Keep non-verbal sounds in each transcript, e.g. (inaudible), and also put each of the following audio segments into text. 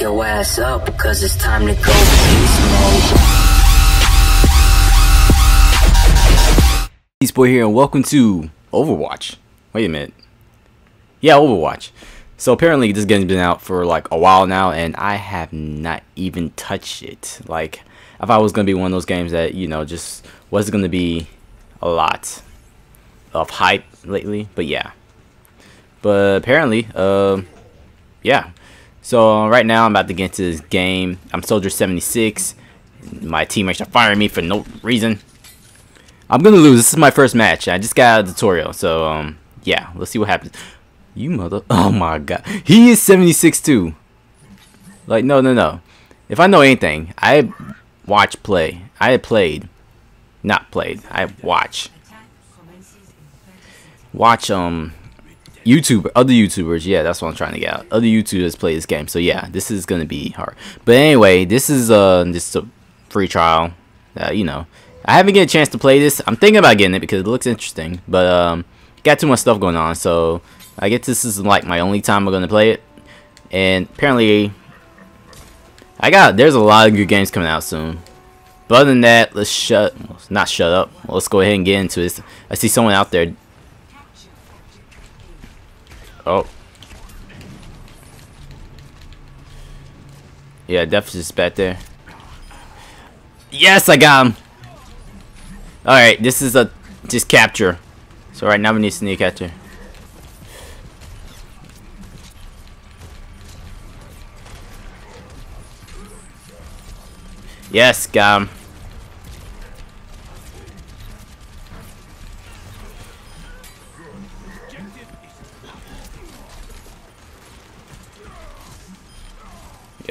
your ass up because it's time to go beast mode. Beast Boy here, and welcome to Overwatch. Wait a minute. Yeah, Overwatch. So apparently this game's been out for like a while now, and I have not even touched it. Like, I thought it was gonna be one of those games that you know just was gonna be a lot of hype lately, but yeah. But apparently, uh, yeah. So right now I'm about to get into this game. I'm Soldier 76. My teammates are firing me for no reason. I'm gonna lose. This is my first match. I just got out of the tutorial, so um, yeah. Let's see what happens. You mother! (laughs) Oh my god, he is 76 too. Like no, no, no. If I know anything, I watch play. I played, not played. I watch. Watch um, YouTube other YouTubers. Yeah, that's what I'm trying to get out. Other YouTubers play this game. So yeah, this is gonna be hard. But anyway, this is uh just a free trial. Uh, you know. I haven't get a chance to play this. I'm thinking about getting it because it looks interesting, but um, got too much stuff going on, so I guess this is like my only time I'm gonna play it. And apparently, I got there's a lot of good games coming out soon. But other than that, let's shut, not shut up. let's go ahead and get into this. I see someone out there. Oh. Yeah, definitely just back there. Yes, I got him. Alright, this is a just capture. So right now we need to sneak capture. Yes, got him.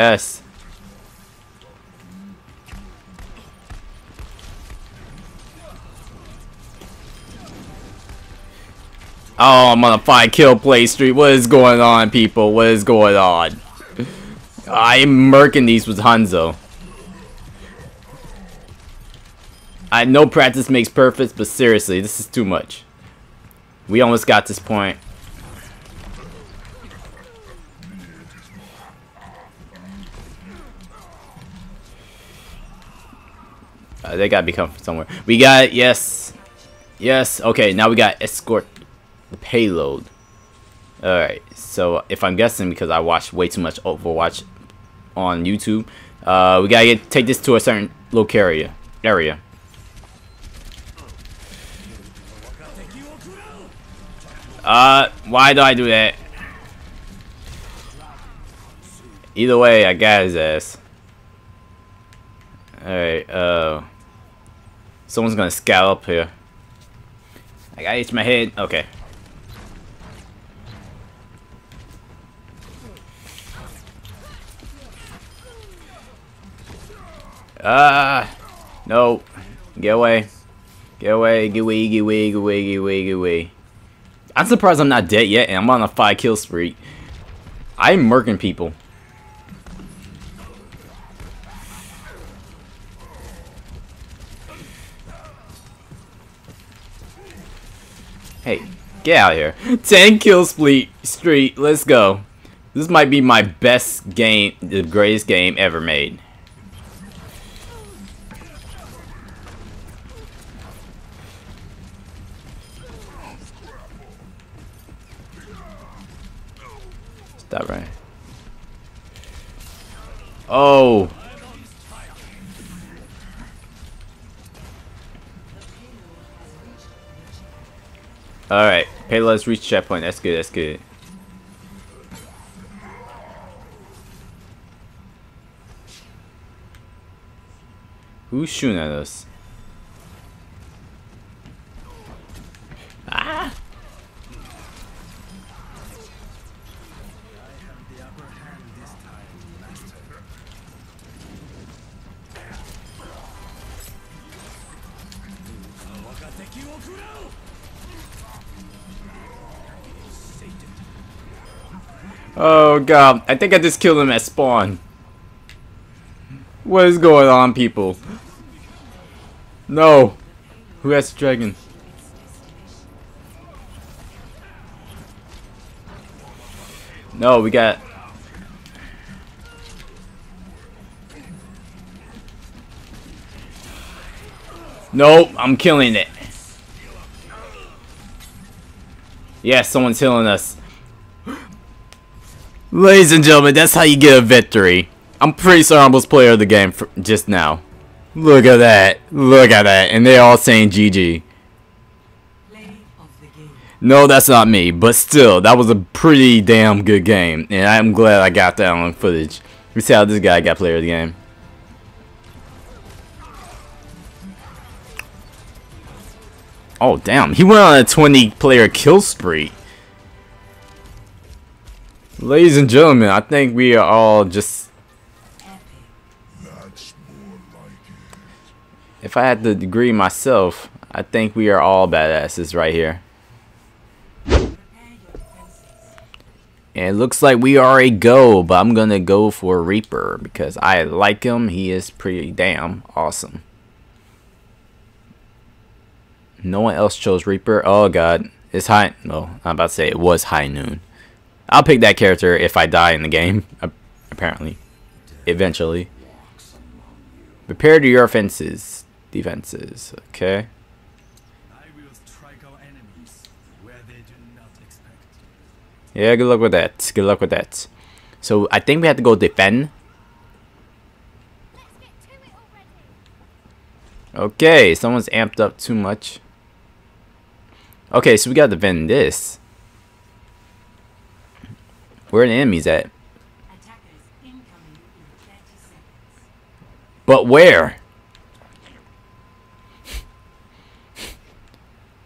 Yes. Oh, I'm on a five kill play streak. What is going on, people? What is going on? I'm murking these with Hanzo. I know practice makes perfect, but seriously, this is too much. We almost got this point. Uh, they gotta be coming from somewhere. We got yes. Yes, okay, now we got escort the payload. Alright, so if I'm guessing because I watch way too much Overwatch on YouTube, uh, we gotta get, take this to a certain local area. area. Uh, why do I do that? Either way, I got his ass. Alright, uh... Someone's gonna scout up here. I gotta itch my head. Okay. Ah, no. Get away. Get away, get away, get away, get away, get away, get away. I'm surprised I'm not dead yet and I'm on a 5 kill spree. I'm murking people. Hey, get out here. (laughs) 10 kill spree street. Let's go. This might be my best game, the greatest game ever made. that right? Oh! Alright, payload's reach checkpoint. That's good, that's good. Who's shooting at us? um, I think I just killed him at spawn. What is going on, people? No. Who has the dragon? No, we got... Nope, I'm killing it. Yes, yeah, someone's healing us. Ladies and gentlemen, that's how you get a victory. I'm pretty sure I almost player of the game just now. Look at that. Look at that. And they're all saying GG. No, that's not me. But still, that was a pretty damn good game. And I'm glad I got that on footage. Let's see how this guy got player of the game. Oh, damn. He went on a 20 player kill spree. Ladies and gentlemen, I think we are all just... If I had to agree myself, I think we are all badasses right here. And it looks like we are a go, but I'm to go for Reaper because I like him. He is pretty damn awesome. No one else chose Reaper. Oh god. It's high. Well, I'm about to say it was high noon. I'll pick that character if I die in the game. (laughs) Apparently. Eventually. Prepare to your offenses. Defenses. Okay. Yeah, good luck with that. Good luck with that. So, I think we have to go defend. Okay, someone's amped up too much. Okay, so we got to defend this. Where are the enemies at? But where?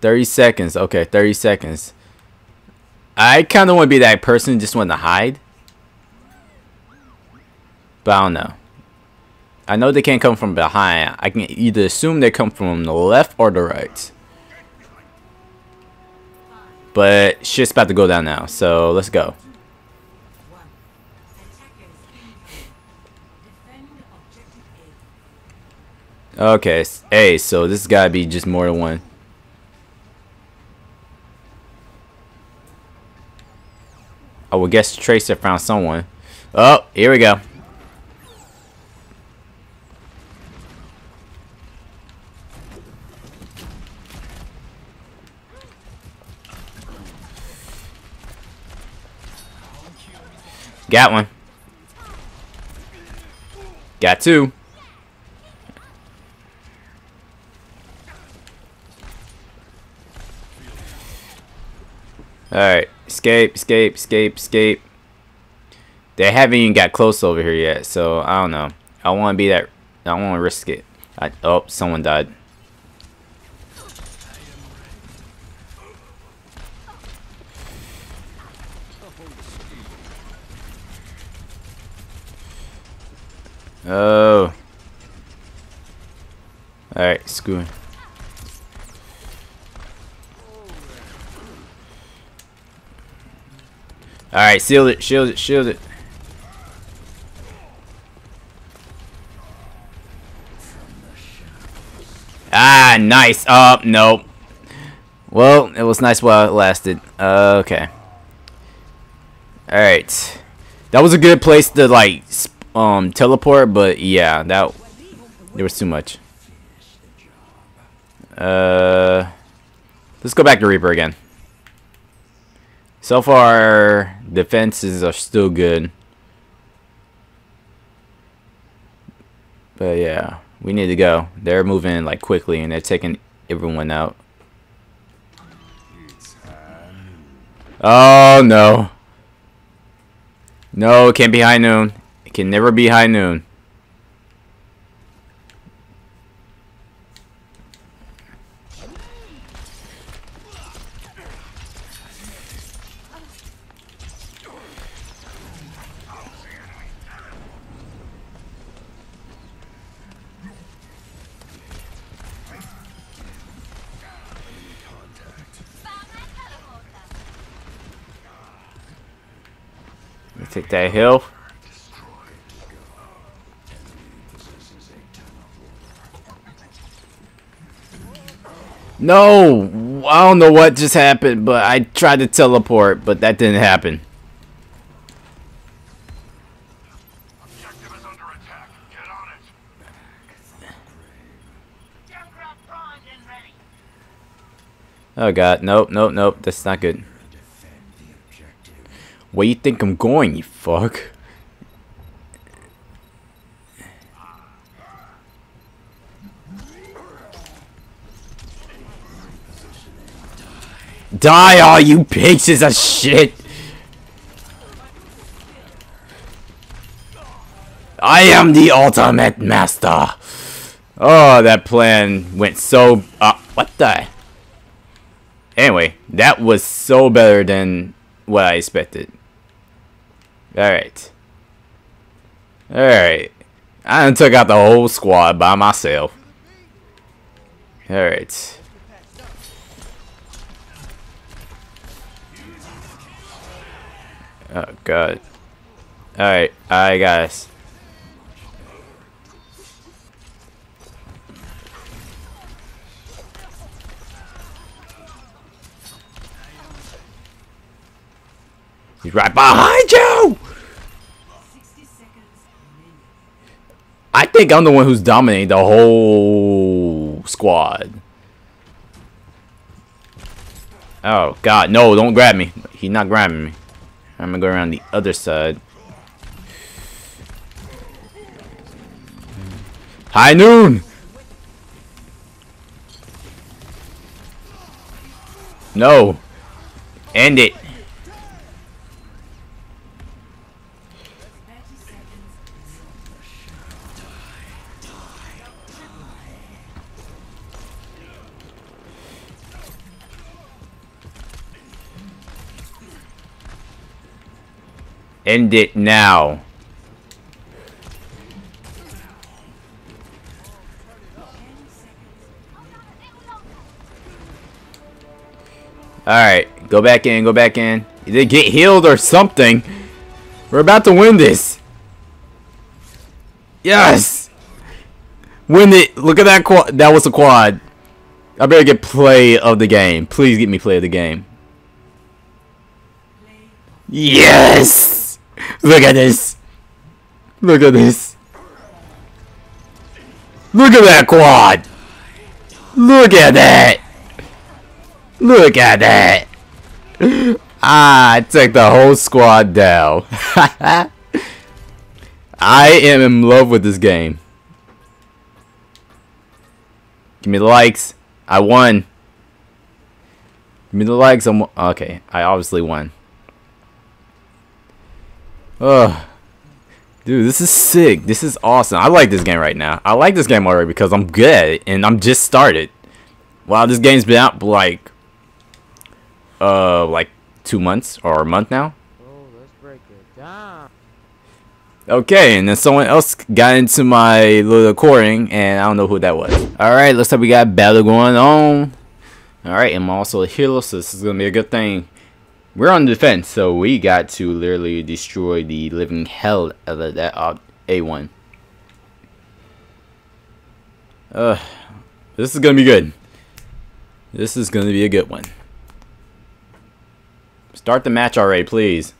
30 seconds. Okay, 30 seconds. I kind of want to be that person just want to hide. But I don't know. I know they can't come from behind. I can either assume they come from the left or the right. But shit's about to go down now, so let's go. Okay, hey, so this gotta be just more than one. I would guess Tracer found someone. Oh, here we go. Got one. Got two. Alright. Escape, escape, escape, escape. They haven't even got close over here yet, so I don't know. I want to be that... I want to risk it. I, oh, someone died. Oh. Alright, screw it. Alright, shield it, shield it, shield it. Ah, nice. Oh, nope. Well, it was nice while it lasted. Okay. Alright. That was a good place to, like, um teleport, but yeah, that there was too much. Uh, let's go back to Reaper again. So far, defenses are still good. But yeah, we need to go. They're moving like quickly and they're taking everyone out. Oh no. No, it can't be high noon It can never be high noon. Take that hill. No! I don't know what just happened, but I tried to teleport, but that didn't happen. Oh god, nope, nope, nope, that's not good. Where you think I'm going, you fuck? Die all you pieces of shit! I am the ultimate master! Oh, that plan went so... Uh, what the... Anyway, that was so better than what I expected. Alright. Alright. I took out the whole squad by myself. Alright. Oh god. Alright, alright guys. He's right behind you! I think I'm the one who's dominating the whole squad. Oh, God. No, don't grab me. He's not grabbing me. I'm gonna go around the other side. High noon! No. End it. End it now. Alright, go back in, go back in. Either get healed or something. We're about to win this. Yes! Win it. Look at that quad. That was a quad. I better get play of the game. Please get me play of the game. Yes! Look at this. Look at this. Look at that quad. Look at that. Look at that. (laughs) Ah, I took the whole squad down. (laughs) I am in love with this game. Give me the likes. I won. Give me the likes. I'm okay. I obviously won. Ugh. Dude, this is sick. This is awesome. I like this game right now. I like this game already because I'm good at it and I'm just started. Wow, this game's been out like uh like two months or a month now. Oh, let's break it down. Okay, and then someone else got into my little recording and I don't know who that was. Alright, looks like we got battle going on. Alright, I'm also a healer, so this is gonna be a good thing. We're on defense, so we got to literally destroy the living hell out of that uh, A1. Uh, this is gonna be good. This is gonna be a good one. Start the match already, please.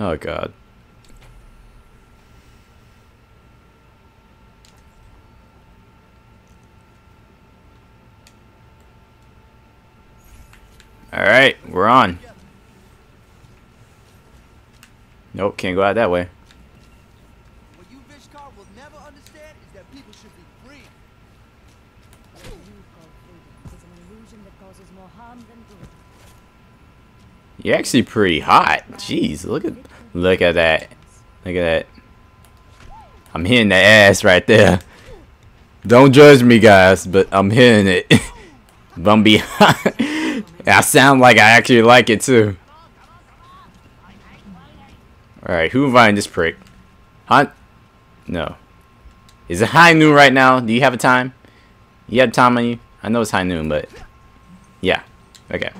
Oh god. Alright, we're on. Nope, can't go out that way. What you Vishkar will never understand is that people should be free. You call is an illusion that causes more harm than good. You're actually pretty hot. Jeez, look at look at that. Look at that. I'm hitting the ass right there. Don't judge me, guys, but I'm hitting it. (laughs) Bumby. I sound like I actually like it too. Alright, who invited this prick? Hunt? No. Is it high noon right now? Do you have a time? You have time on you? I know it's high noon, but... Yeah. Okay.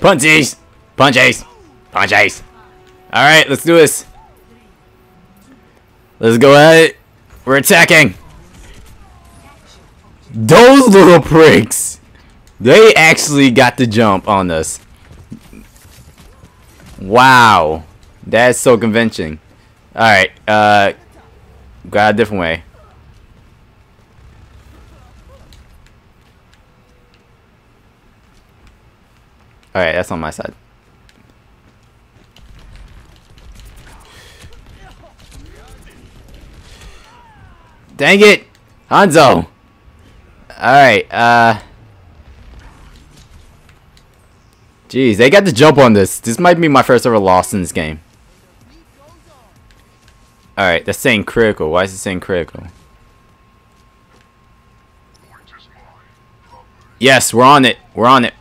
Punchies! Punchies! Punchies! Alright, let's do this. Let's go at it. We're attacking. Those little pricks. They actually got the jump on us. Wow. That's so convincing. Alright, uh, got a different way. Alright, that's on my side. Dang it! Hanzo! Alright, uh... Jeez, they got the jump on this. This might be my first ever loss in this game. Alright, that's saying critical. Why is it saying critical? Yes, we're on it. We're on it.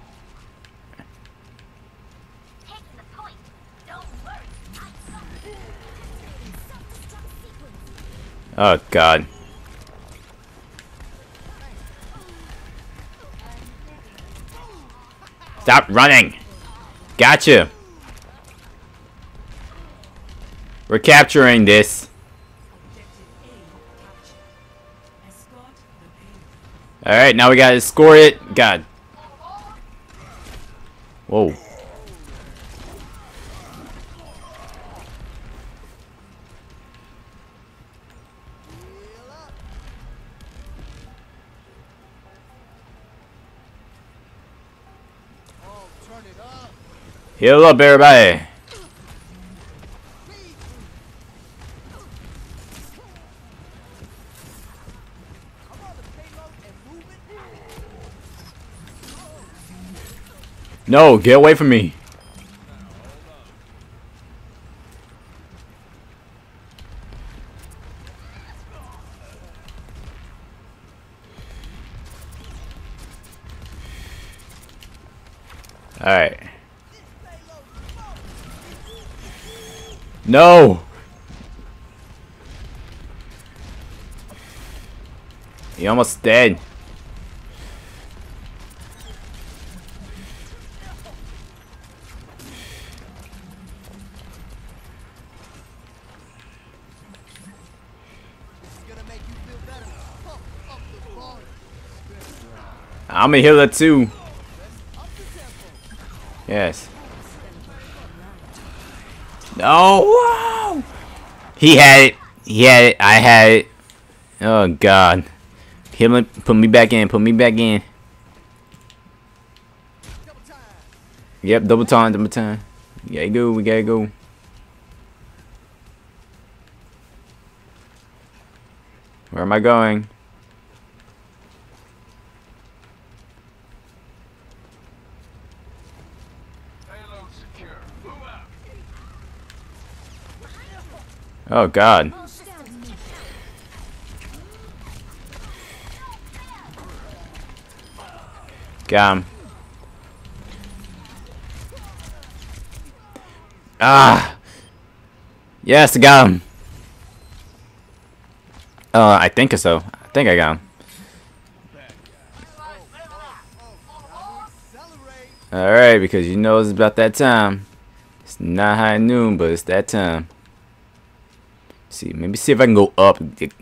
Oh, God. Stop running! Gotcha! We're capturing this. Alright, now we gotta score it. God. Whoa. Heal up, everybody. No, get away from me. No! He almost dead. I'm a healer too. feel Wow! He had it. He had it. I had it. Oh God. Hit me, put me back in. Put me back in. Yep, double time, double time. We gotta go. We gotta go. Where am I going? Oh God. Got him. Ah. Yes, I got him. Uh, I think so. I think I got him. Alright, because you know it's about that time. It's not high noon, but it's that time. See, maybe see if I can go up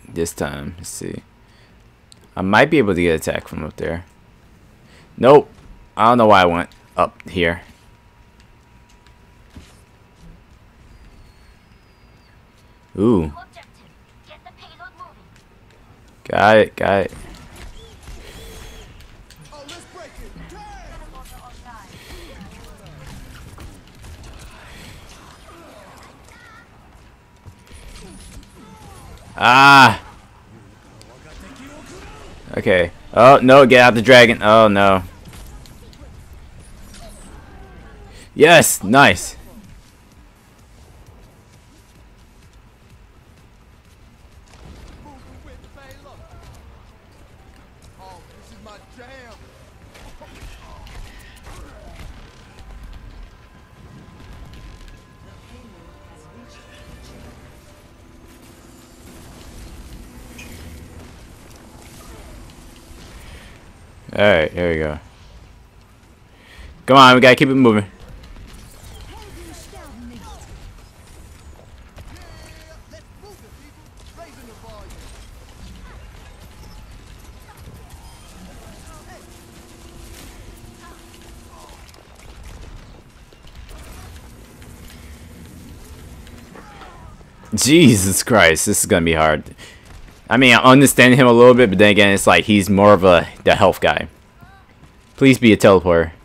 this time. Let's see. I might be able to get attack from up there. Nope. I don't know why I went up here. Ooh. Objective. Get the payload moving. Got it, got it. Ah. Okay. Oh no, get out the dragon. Oh no. Yes, nice. Alright, here we go. Come on, we gotta keep it moving. Jesus Christ, this is gonna be hard. I mean, I understand him a little bit, but then again, it's like he's more of a the health guy. Please be a teleporter. To.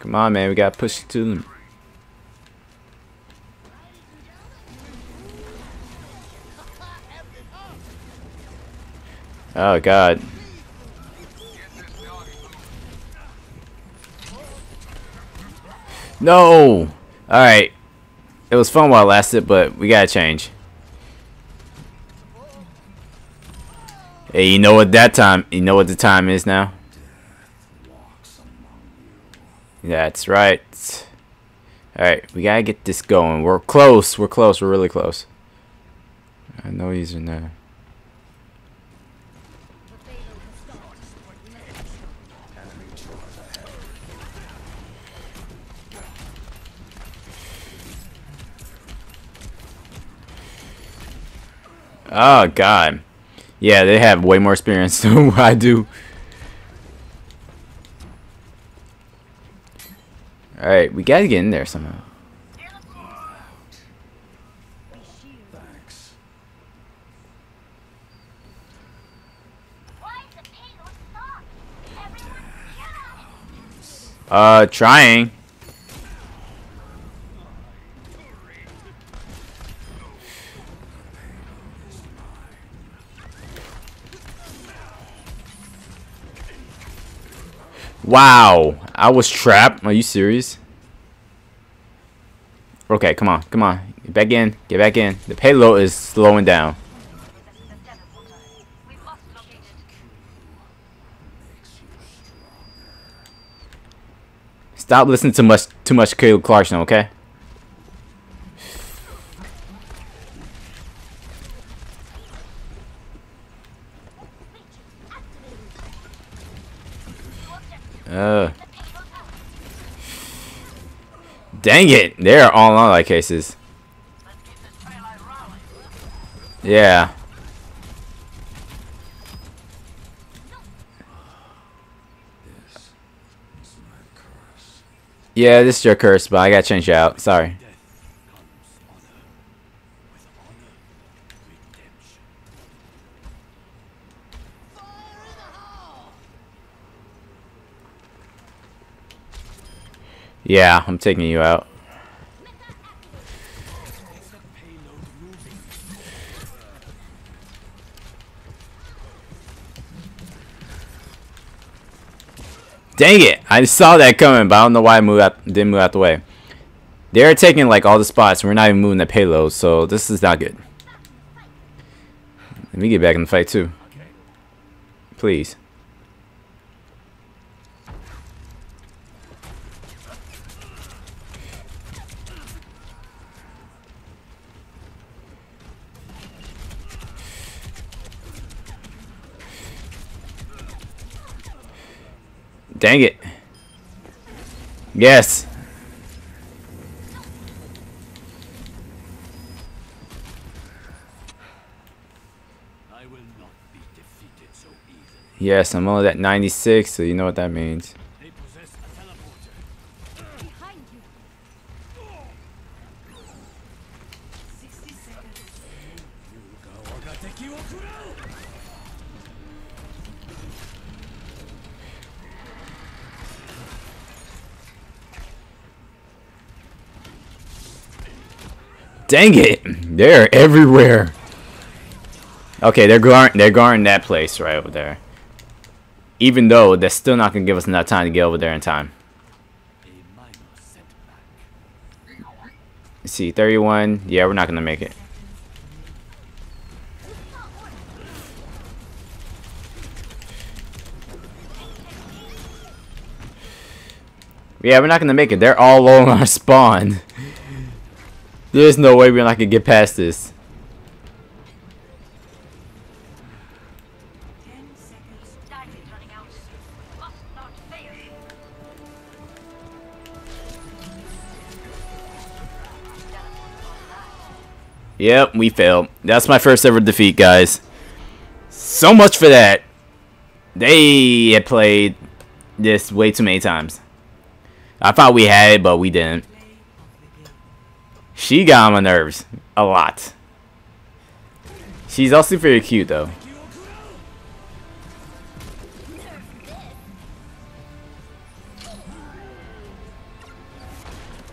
Come on, man, we gotta push it to them. Oh God. No. All right. It was fun while it lasted, but we gotta change. Hey, you know what that time? You know what the time is now? That's right. Alright, we gotta get this going. We're close. We're close. We're really close. I know he's in there. Oh god. Yeah, they have way more experience (laughs) than I do. Alright, we gotta get in there somehow. Uh, is Wow, I was trapped. Are you serious? Okay, come on, come on. Get back in, get back in. The payload is slowing down. Stop listening to much too much Caleb Clarkson, okay? Uh, dang it! They're all on like cases. Yeah. Yeah, this is your curse, but I gotta change it out. Sorry. Yeah, I'm taking you out. Dang it! I saw that coming, but I don't know why I moved out, didn't move out the way. They're taking like all the spots. We're not even moving the payload, so this is not good. Let me get back in the fight too. Please. Dang it. Yes. I will not be defeated so easily. Yes, I'm only at 96, so you know what that means. Dang it! They're everywhere. Okay, they're guarding they're guarding that place right over there. Even though that's still not gonna give us enough time to get over there in time. Let's see, 31. Yeah, we're not gonna make it. Yeah, we're not gonna make it. They're all (laughs) on our spawn. There's no way we're not gonna get past this. Yep, we failed. That's my first ever defeat, guys. So much for that. They had played this way too many times. I thought we had it, but we didn't. She got on my nerves a lot. She's also very cute though.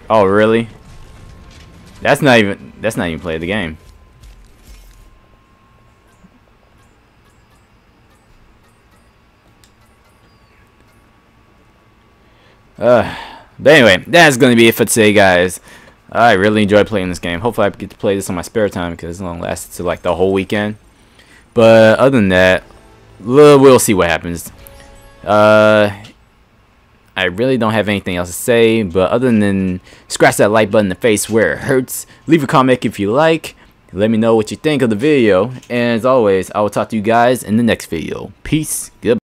Oh really? That's not even that's not even play the game. Uh, but anyway, that's gonna be it for today, guys. I really enjoy playing this game. Hopefully, I get to play this on my spare time because it's gonna last to like the whole weekend. But other than that, we'll we'll see what happens. Uh, I really don't have anything else to say. But other than scratch that like button in the face where it hurts, leave a comment if you like. Let me know what you think of the video. And as always, I will talk to you guys in the next video. Peace. Goodbye.